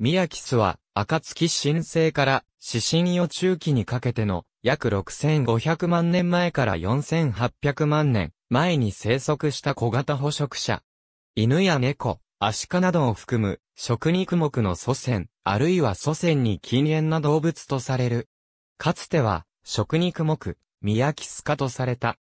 ミヤキスは、暁新生から指針予中期にかけての約6500万年前から4800万年前に生息した小型捕食者。犬や猫、アシカなどを含む食肉目の祖先、あるいは祖先に禁煙な動物とされる。かつては食肉目、ミヤキス科とされた。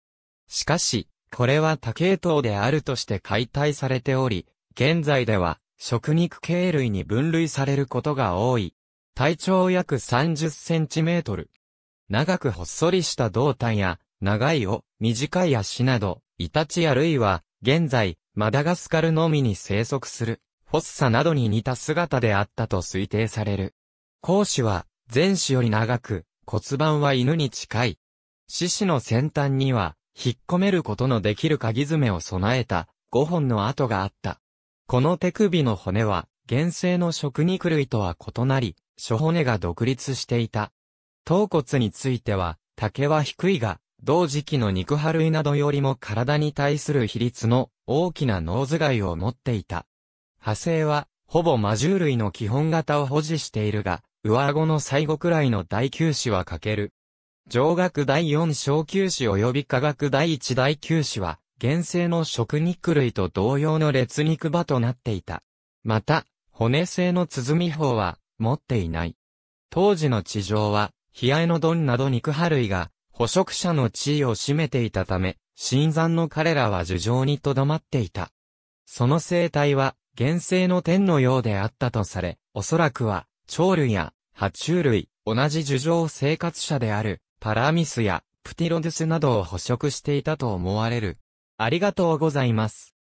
しかし、これは多系統であるとして解体されており、現在では食肉系類に分類されることが多い。体長約30センチメートル。長くほっそりした胴体や、長い尾、短い足など、イタチあるいは、現在、マダガスカルのみに生息する、フォッサなどに似た姿であったと推定される。講師は、前肢より長く、骨盤は犬に近い。獅子の先端には、引っ込めることのできる鍵爪を備えた、5本の跡があった。この手首の骨は、原生の食肉類とは異なり、諸骨が独立していた。頭骨については、竹は低いが、同時期の肉派類などよりも体に対する比率の大きな脳頭蓋を持っていた。派生は、ほぼ魔獣類の基本型を保持しているが、上顎の最後くらいの大球歯は欠ける。上顎第4小球歯及び下顎第1大球歯は、原生の食肉類と同様の列肉場となっていた。また、骨製の鼓法は持っていない。当時の地上は、ヒアエノドンなど肉派類が捕食者の地位を占めていたため、新山の彼らは樹上に留まっていた。その生態は、原生の天のようであったとされ、おそらくは、鳥類や爬虫類、同じ樹上生活者である、パラミスやプティロドゥスなどを捕食していたと思われる。ありがとうございます。